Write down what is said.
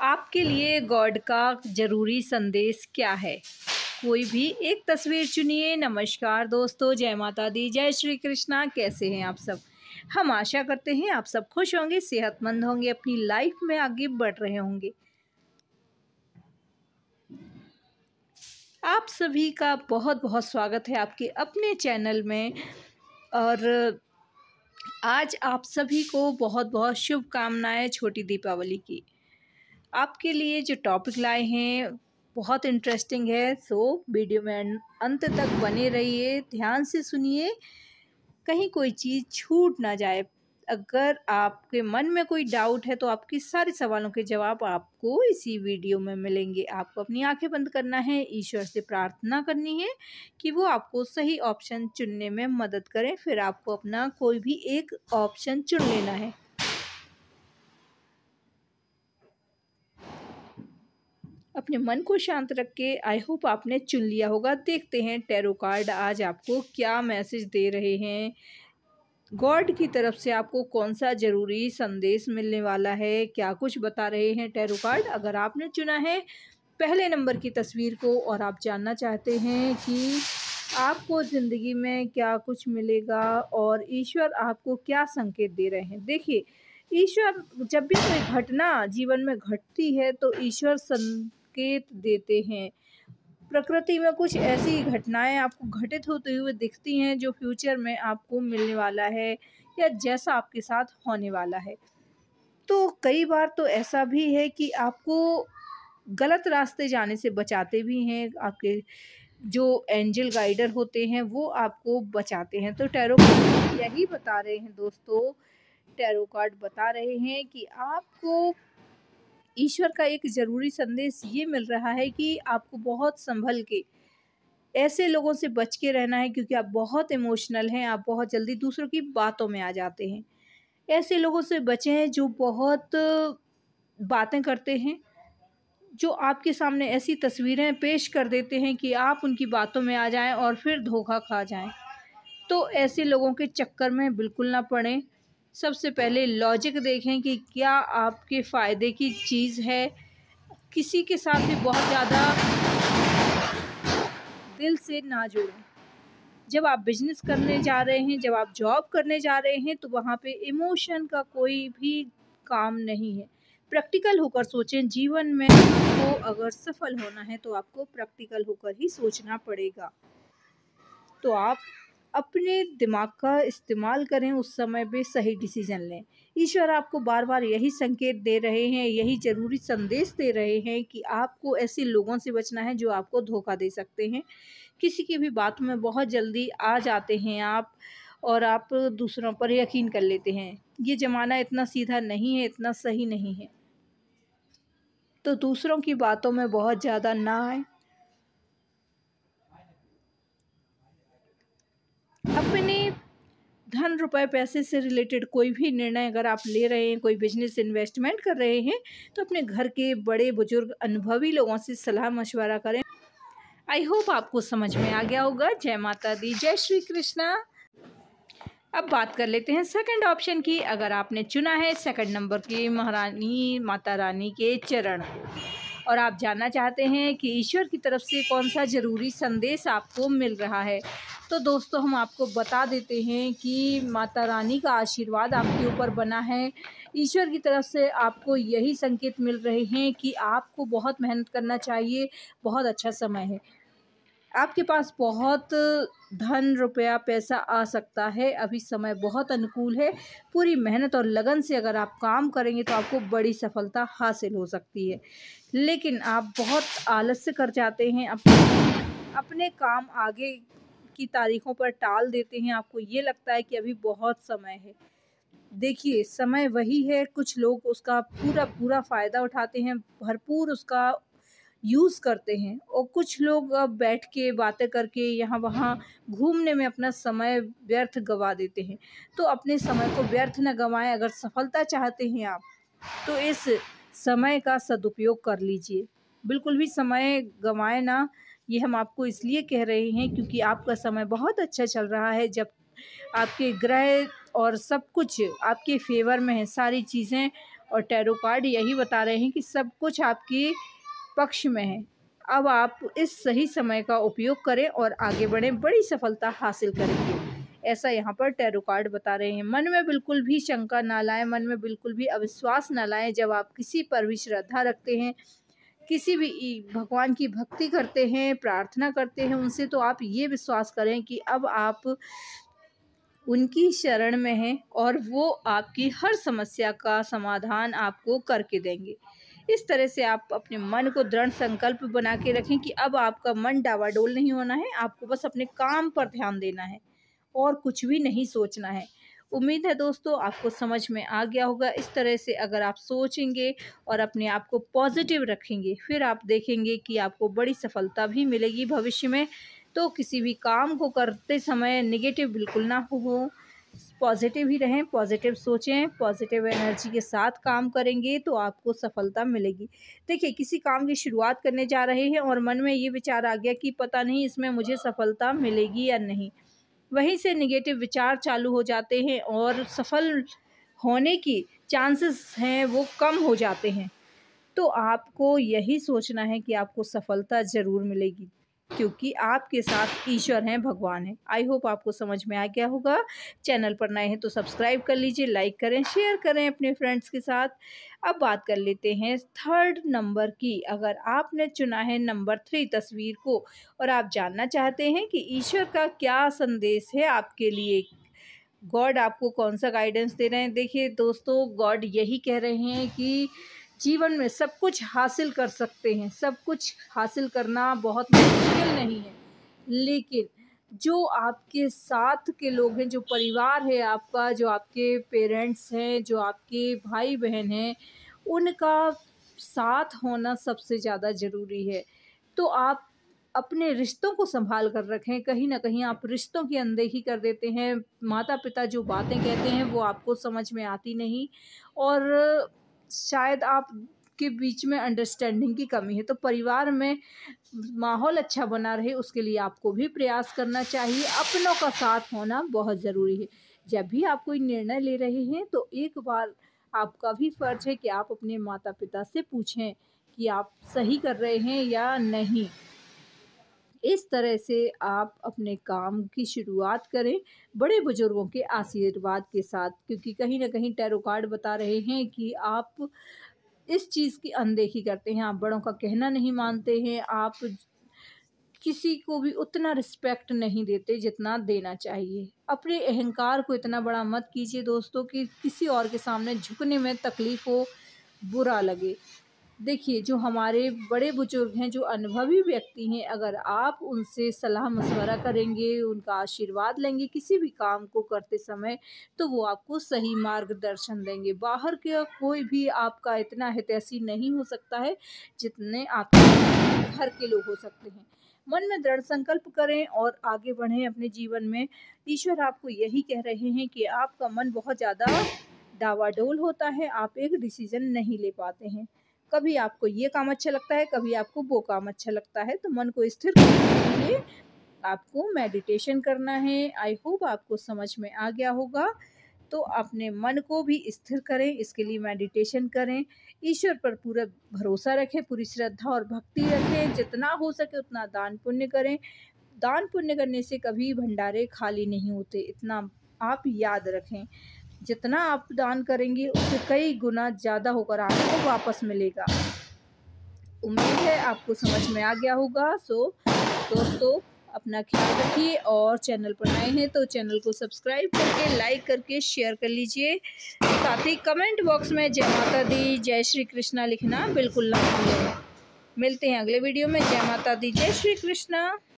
आपके लिए गॉड का ज़रूरी संदेश क्या है? कोई भी एक तस्वीर चुनिए। नमस्कार दोस्तों, जय माता दी, जय श्री कृष्णा। कैसे हैं आप सब? हम आशा करते हैं आप सब खुश होंगे, सेहतमंद होंगे, अपनी लाइफ में आगे बढ़ रहे होंगे। आप सभी का बहुत बहुत स्वागत है आपके अपने चैनल में। और आज आप सभी को बहुत बहुत शुभकामनाएँ छोटी दीपावली की। आपके लिए जो टॉपिक लाए हैं, बहुत इंटरेस्टिंग है। सो वीडियो में अंत तक बने रहिए, ध्यान से सुनिए। कहीं कोई चीज़ छूट ना जाए। अगर आपके मन में कोई डाउट है तो आपके सारे सवालों के जवाब आपको इसी वीडियो में मिलेंगे। आपको अपनी आँखें बंद करना है, ईश्वर से प्रार्थना करनी है कि वो आपको सही ऑप्शन चुनने में मदद करें। फिर आपको अपना कोई भी एक ऑप्शन चुन लेना है। अपने मन को शांत रख के आई होप आपने चुन लिया होगा। देखते हैं टैरो कार्ड आज आपको क्या मैसेज दे रहे हैं। गॉड की तरफ़ से आपको कौन सा ज़रूरी संदेश मिलने वाला है? क्या कुछ बता रहे हैं टैरो कार्ड? अगर आपने चुना है, पहले नंबर की तस्वीर को और आप जानना चाहते हैं कि आपको ज़िंदगी में क्या कुछ मिलेगा और ईश्वर आपको क्या संकेत दे रहे हैं। देखिए, ईश्वर जब भी कोई घटना जीवन में घटती है तो ईश्वर संकेत देते हैं। प्रकृति में कुछ ऐसी घटनाएँ आपको घटित होते हुए दिखती हैं जो फ्यूचर में आपको मिलने वाला है या जैसा आपके साथ होने वाला है। तो कई बार तो ऐसा भी है कि आपको गलत रास्ते जाने से बचाते भी हैं, आपके जो एंजल गाइडर होते हैं वो आपको बचाते हैं। तो टैरो यही बता रहे हैं दोस्तों टैरो कार्ड बता रहे हैं कि आपको ईश्वर का एक ज़रूरी संदेश ये मिल रहा है कि आपको बहुत संभल के ऐसे लोगों से बच के रहना है, क्योंकि आप बहुत इमोशनल हैं, आप बहुत जल्दी दूसरों की बातों में आ जाते हैं। ऐसे लोगों से बचें हैं जो बहुत बातें करते हैं, जो आपके सामने ऐसी तस्वीरें पेश कर देते हैं कि आप उनकी बातों में आ जाएँ और फिर धोखा खा जाएँ। तो ऐसे लोगों के चक्कर में बिल्कुल ना पड़ें। सबसे पहले लॉजिक देखें कि क्या आपके फ़ायदे की चीज़ है। किसी के साथ भी बहुत ज़्यादा दिल से ना जुड़ें। जब आप बिज़नेस करने जा रहे हैं, जब आप जॉब करने जा रहे हैं तो वहाँ पे इमोशन का कोई भी काम नहीं है। प्रैक्टिकल होकर सोचें, जीवन में आपको अगर सफल होना है तो आपको प्रैक्टिकल होकर ही सोचना पड़ेगा। तो आप अपने दिमाग का इस्तेमाल करें, उस समय पे सही डिसीज़न लें। ईश्वर आपको बार बार यही संकेत दे रहे हैं, यही ज़रूरी संदेश दे रहे हैं कि आपको ऐसे लोगों से बचना है जो आपको धोखा दे सकते हैं। किसी की भी बात में बहुत जल्दी आ जाते हैं आप और आप दूसरों पर यकीन कर लेते हैं। ये ज़माना इतना सीधा नहीं है, इतना सही नहीं है। तो दूसरों की बातों में बहुत ज़्यादा ना आए अपने धन रुपए पैसे से रिलेटेड कोई भी निर्णय अगर आप ले रहे हैं, कोई बिज़नेस इन्वेस्टमेंट कर रहे हैं तो अपने घर के बड़े बुज़ुर्ग, अनुभवी लोगों से सलाह मशवरा करें। आई होप आपको समझ में आ गया होगा। जय माता दी, जय श्री कृष्णा। अब बात कर लेते हैं सेकंड ऑप्शन की। अगर आपने चुना है सेकंड नंबर की महारानी, माता रानी के चरण। और आप जानना चाहते हैं कि ईश्वर की तरफ़ से कौन सा ज़रूरी संदेश आपको मिल रहा है तो दोस्तों हम आपको बता देते हैं कि माता रानी का आशीर्वाद आपके ऊपर बना है। ईश्वर की तरफ़ से आपको यही संकेत मिल रहे हैं कि आपको बहुत मेहनत करना चाहिए, बहुत अच्छा समय है। आपके पास बहुत धन, रुपया, पैसा आ सकता है। अभी समय बहुत अनुकूल है। पूरी मेहनत और लगन से अगर आप काम करेंगे तो आपको बड़ी सफलता हासिल हो सकती है। लेकिन आप बहुत आलस्य कर जाते हैं। अपने अपने काम आगे की तारीखों पर टाल देते हैं, आपको ये लगता है कि अभी बहुत समय है। देखिए, समय वही है, कुछ लोग उसका पूरा पूरा फ़ायदा उठाते हैं, भरपूर उसका यूज़ करते हैं और कुछ लोग अब बैठ के बातें करके यहाँ वहाँ घूमने में अपना समय व्यर्थ गवा देते हैं। तो अपने समय को व्यर्थ न गंवाएँ, अगर सफलता चाहते हैं आप तो इस समय का सदुपयोग कर लीजिए। बिल्कुल भी समय गंवाएँ ना ये हम आपको इसलिए कह रहे हैं क्योंकि आपका समय बहुत अच्छा चल रहा है। जब आपके ग्रह और सब कुछ आपके फेवर में है, सारी चीज़ें और टैरो कार्ड यही बता रहे हैं कि सब कुछ आपके पक्ष में है। अब आप इस सही समय का उपयोग करें और आगे बढ़ें, बड़ी सफलता हासिल करेंगे ऐसा यहाँ पर टैरो कार्ड बता रहे हैं। मन में बिल्कुल भी शंका ना लाएँ, मन में बिल्कुल भी अविश्वास ना लाएँ। जब आप किसी पर भी श्रद्धा रखते हैं किसी भी भगवान की भक्ति करते हैं, प्रार्थना करते हैं, उनसे तो आप ये विश्वास करें कि अब आप उनकी शरण में हैं और वो आपकी हर समस्या का समाधान आपको करके देंगे। इस तरह से आप अपने मन को दृढ़ संकल्प बना के रखें कि अब आपका मन डावाडोल नहीं होना है, आपको बस अपने काम पर ध्यान देना है और कुछ भी नहीं सोचना है। उम्मीद है दोस्तों आपको समझ में आ गया होगा। इस तरह से अगर आप सोचेंगे और अपने आप को पॉजिटिव रखेंगे, फिर आप देखेंगे कि आपको बड़ी सफलता भी मिलेगी भविष्य में। तो किसी भी काम को करते समय निगेटिव बिल्कुल ना हो। पॉजिटिव ही रहें, पॉजिटिव सोचें, पॉजिटिव एनर्जी के साथ काम करेंगे तो आपको सफलता मिलेगी। देखिए, किसी काम की शुरुआत करने जा रहे हैं और मन में ये विचार आ गया कि पता नहीं इसमें मुझे सफलता मिलेगी या नहीं। वहीं से निगेटिव विचार चालू हो जाते हैं और सफल होने की चांसेस हैं वो कम हो जाते हैं। तो आपको यही सोचना है कि आपको सफलता ज़रूर मिलेगी। क्योंकि आपके साथ ईश्वर हैं, भगवान हैं। आई होप आपको समझ में आ गया होगा। चैनल पर नए हैं तो सब्सक्राइब कर लीजिए लाइक करें शेयर करें अपने फ्रेंड्स के साथ। अब बात कर लेते हैं थर्ड नंबर की। अगर आपने चुना है नंबर थ्री तस्वीर को और आप जानना चाहते हैं कि ईश्वर का क्या संदेश है आपके लिए गॉड आपको कौन सा गाइडेंस दे रहे हैं? देखिए दोस्तों गॉड यही कह रहे हैं कि जीवन में सब कुछ हासिल कर सकते हैं। सब कुछ हासिल करना बहुत मुश्किल नहीं है। लेकिन जो आपके साथ के लोग हैं, जो परिवार है आपका, जो आपके पेरेंट्स हैं, जो आपके भाई बहन हैं, उनका साथ होना सबसे ज़्यादा ज़रूरी है। तो आप अपने रिश्तों को संभाल कर रखें। कहीं ना कहीं आप रिश्तों की अनदेखी कर देते हैं। माता पिता जो बातें कहते हैं, वो आपको समझ में आती नहीं। और शायद आप के बीच में अंडरस्टैंडिंग की कमी है तो परिवार में माहौल अच्छा बना रहे, उसके लिए आपको भी प्रयास करना चाहिए। अपनों का साथ होना बहुत ज़रूरी है। जब भी आप कोई निर्णय ले रहे हैं तो एक बार आपका भी फ़र्ज़ है कि आप अपने माता पिता से पूछें कि आप सही कर रहे हैं या नहीं। इस तरह से आप अपने काम की शुरुआत करें, बड़े बुज़ुर्गों के आशीर्वाद के साथ, क्योंकि कहीं ना कहीं टैरो कार्ड बता रहे हैं कि आप इस चीज़ की अनदेखी करते हैं, आप बड़ों का कहना नहीं मानते हैं, आप किसी को भी उतना रिस्पेक्ट नहीं देते जितना देना चाहिए। अपने अहंकार को इतना बड़ा मत कीजिए दोस्तों कि किसी और के सामने झुकने में तकलीफ़ हो, बुरा लगे। देखिए, जो हमारे बड़े बुज़ुर्ग हैं, जो अनुभवी व्यक्ति हैं, अगर आप उनसे सलाह मशवरा करेंगे, उनका आशीर्वाद लेंगे किसी भी काम को करते समय तो वो आपको सही मार्गदर्शन देंगे। बाहर के कोई भी आपका इतना हितैषी नहीं हो सकता है, जितने आपके घर के लोग हो सकते हैं। मन में दृढ़ संकल्प करें और आगे बढ़ें अपने जीवन में। ईश्वर आपको यही कह रहे हैं कि आपका मन बहुत ज़्यादा डावाडोल होता है, आप एक डिसीज़न नहीं ले पाते हैं। कभी आपको ये काम अच्छा लगता है, कभी आपको वो काम अच्छा लगता है तो मन को स्थिर करने के लिए आपको मेडिटेशन करना है। आई होप आपको समझ में आ गया होगा। तो अपने मन को भी स्थिर करें, इसके लिए मेडिटेशन करें। ईश्वर पर पूरा भरोसा रखें, पूरी श्रद्धा और भक्ति रखें। जितना हो सके उतना दान पुण्य करें। दान पुण्य करने से कभी भंडारे खाली नहीं होते, इतना आप याद रखें। जितना आप दान करेंगे, उससे कई गुना ज़्यादा होकर आपको वापस मिलेगा। उम्मीद है आपको समझ में आ गया होगा। सो दोस्तों, अपना ख्याल रखिए और चैनल पर नए हैं तो चैनल को सब्सक्राइब करके, लाइक करके, शेयर कर लीजिए। साथ ही कमेंट बॉक्स में जय माता दी, जय श्री कृष्णा लिखना बिल्कुल ना भूलें। मिलते हैं अगले वीडियो में। जय माता दी, जय श्री कृष्णा।